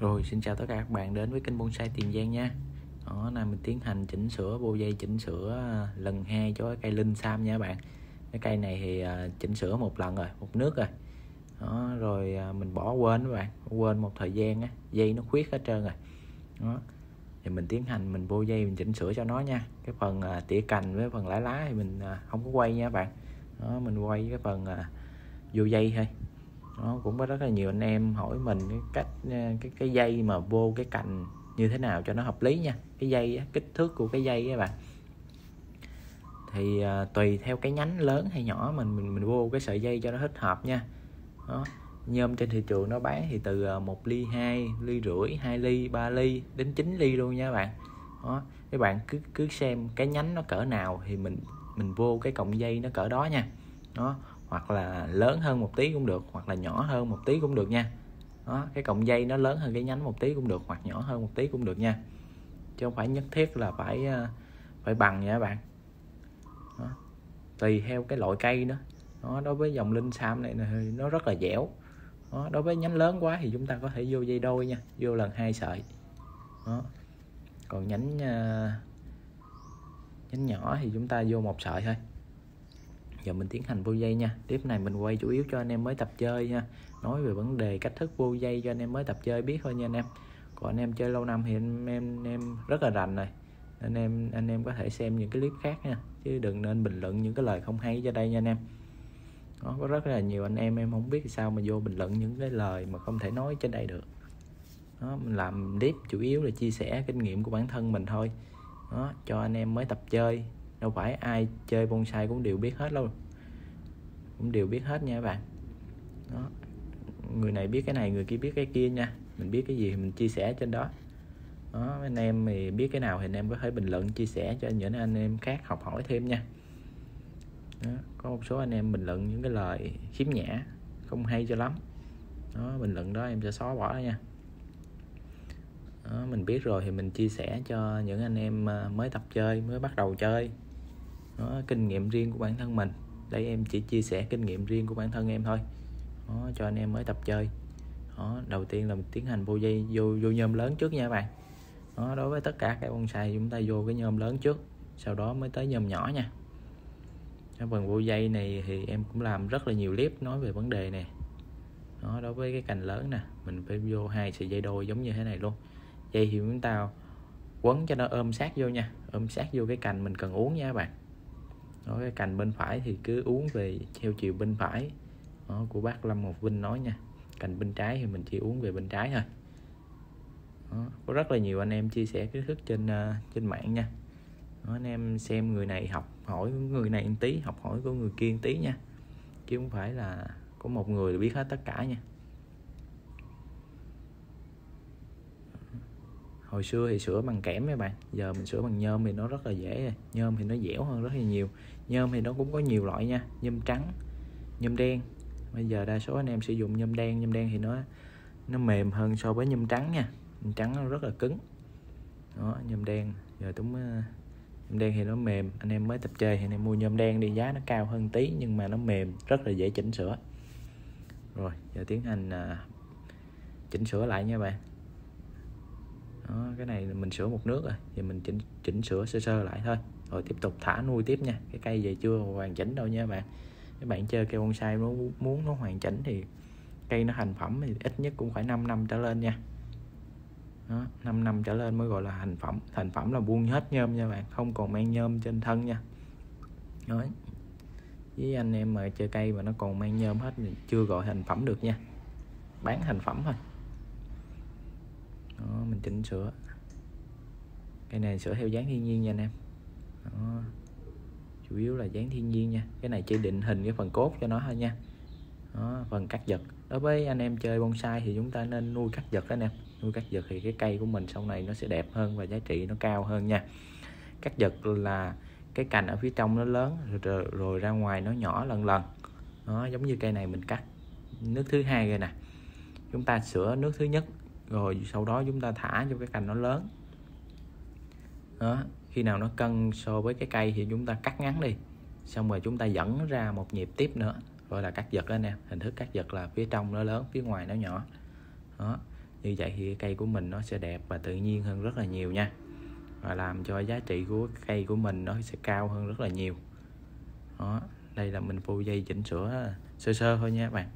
Rồi xin chào tất cả các bạn đến với kênh Bonsai Tiền Giang nha. Đó là mình tiến hành chỉnh sửa bộ dây chỉnh sửa à, lần hai cho cái cây Linh Sam nha các bạn. Cái cây này thì à, chỉnh sửa một lần rồi, một nước rồi. Đó, rồi à, mình bỏ quên các bạn Quên một thời gian á, dây nó khuyết hết trơn rồi. Đó thì mình tiến hành mình vô dây mình chỉnh sửa cho nó nha. Cái phần tỉa cành với phần lá lá thì mình không có quay nha các bạn. Đó mình quay cái phần vô dây thôi nó cũng có rất là nhiều anh em hỏi mình cái cách ờ, cái cái dây mà vô cái cành như thế nào cho nó hợp lý nha. Cái dây kích thước của cái dây các bạn. Thì à, tùy theo cái nhánh lớn hay nhỏ mình mình mình vô cái sợi dây cho nó thích hợp nha. Đó nhôm trên thị trường nó bán thì từ ờ, 1 ly 2 ly rưỡi 2 ly 3 ly đến 9 ly luôn nha các bạn. Đó các bạn cứ cứ xem cái nhánh nó cỡ nào thì mình mình vô cái cọng dây nó cỡ đó nha. Đó hoặc là lớn hơn một tí cũng được hoặc là nhỏ hơn một tí cũng được nha. Đó cái cọng dây nó lớn hơn cái nhánh một tí cũng được hoặc nhỏ hơn một tí cũng được nha. Chứ không phải nhất thiết là phải ờ, phải bằng nha các bạn. Đó. tùy theo cái loại cây đó đó đối với dòng linh sam này thì nó rất là dẻo. Đó, đối với nhánh lớn quá thì chúng ta có thể vô dây đôi nha vô lần hai sợi. Đó. còn nhánh ờ, nhánh nhỏ thì chúng ta vô một sợi thôi giờ mình tiến hành vô dây nha. Tiếp này mình quay chủ yếu cho anh em mới tập chơi nha. Nói về vấn đề cách thức vô dây cho anh em mới tập chơi biết thôi nha anh em. Còn anh em chơi lâu năm thì anh em anh em rất là rành rồi anh em anh em có thể xem những cái clip khác nha. Chứ đừng nên bình luận những cái lời không hay cho đây nha anh em. Nó có rất là nhiều anh em em không biết sao mà vô bình luận những cái lời mà không thể nói trên đây được. Đó, mình làm clip chủ yếu là chia sẻ kinh nghiệm của bản thân mình thôi. Đó, cho anh em mới tập chơi đâu phải ai chơi bonsai cũng đều biết hết đâu. Cũng đều biết hết nha các bạn. Đó. người này biết cái này người kia biết cái kia nha. Mình biết cái gì thì mình chia sẻ trên đó. Đó anh em thì biết cái nào thì anh em có thể bình luận chia sẻ cho những anh em khác học hỏi thêm nha. Đó. có một số anh em bình luận những cái lời khiếm nhã không hay cho lắm. Đó bình luận đó em sẽ xóa bỏ đó nha. Đó, mình biết rồi thì mình chia sẻ cho những anh em ờ, mới tập chơi mới bắt đầu chơi đó, kinh nghiệm riêng của bản thân mình. Đây em chỉ chia sẻ kinh nghiệm riêng của bản thân em thôi. Đó, cho anh em mới tập chơi. Đó, đầu tiên là mình tiến hành vô dây vô vô nhôm lớn trước nha các bạn. Đó, đối với tất cả các bonsai chúng ta vô cái nhôm lớn trước sau đó mới tới nhôm nhỏ nha. Cái phần vô dây này thì em cũng làm rất là nhiều clip nói về vấn đề này đó đối với cái cành lớn nè mình phải vô hai sợi dây đôi giống như thế này luôn. Dây thì chúng ta quấn cho nó ôm sát vô nha ôm sát vô cái cành mình cần uống nha các bạn đó cái cành bên phải thì cứ uống về theo chiều bên phải. Đó, của bác Lâm Ngọc Vinh nói nha. Cành bên trái thì mình chỉ uống về bên trái thôi. Đó, có rất là nhiều anh em chia sẻ kiến thức trên uh, trên mạng nha. Đó, anh em xem người này học hỏi người này một tí học hỏi của người kia một tí nha. Chứ không phải là có một người biết hết tất cả nha. Hồi xưa thì sửa bằng kẽm các bạn. Giờ mình sửa bằng nhôm thì nó rất là dễ rồi nhôm thì nó dẻo hơn rất là nhiều. Nhôm thì nó cũng có nhiều loại nha. Nhôm trắng, nhôm đen. Bây giờ đa số anh em sử dụng nhôm đen. Nhôm đen thì nó nó mềm hơn so với nhôm trắng nha. Nhôm trắng nó rất là cứng. Đó, nhôm đen. Giờ chúng ờ, nhôm đen thì nó mềm. Anh em mới tập chơi thì anh em mua nhôm đen đi, giá nó cao hơn tí nhưng mà nó mềm, rất là dễ chỉnh sửa rồi, giờ tiến hành ờ, chỉnh sửa lại nha bạn đó, cái này mình sửa một nước rồi thì mình chỉnh chỉnh sửa sơ sơ lại thôi. Rồi tiếp tục thả nuôi tiếp nha cái cây về chưa hoàn chỉnh đâu nha bạn. Các bạn chơi cây bonsai nó muốn nó hoàn chỉnh thì cây nó thành phẩm thì ít nhất cũng phải 5 năm trở lên nha. Đó, 5 năm trở lên mới gọi là thành phẩm thành phẩm là buông hết nhôm nha bạn không còn mang nhôm trên thân nha. Đó với anh em mà chơi cây mà nó còn mang nhôm hết thì chưa gọi thành phẩm được nha. Bán thành phẩm thôi mình chỉnh sửa. Cái này sửa theo dáng thiên nhiên nha anh em. Đó. chủ yếu là dáng thiên nhiên nha. Cái này chỉ định hình cái phần cốt cho nó thôi nha. Đó, phần cắt giật. Đối với anh em chơi bonsai thì chúng ta nên nuôi cắt giật anh em. Nuôi cắt giật thì cái cây của mình sau này nó sẽ đẹp hơn và giá trị nó cao hơn nha. Cắt giật là cái cành ở phía trong nó lớn rồi, rồi ra ngoài nó nhỏ lần lần. Nó giống như cây này mình cắt. Nước thứ hai rồi nè. Chúng ta sửa nước thứ nhất rồi sau đó chúng ta thả cho cái cành nó lớn. Đó khi nào nó cân so với cái cây thì chúng ta cắt ngắn đi. Xong rồi chúng ta dẫn ra một nhịp tiếp nữa gọi là cắt giật đó nè, hình thức cắt giật là phía trong nó lớn phía ngoài nó nhỏ. Đó như vậy thì cây của mình nó sẽ đẹp và tự nhiên hơn rất là nhiều nha. Và làm cho giá trị của cây của mình nó sẽ cao hơn rất là nhiều. Đó đây là mình vô dây chỉnh sửa sơ sơ thôi nha các bạn.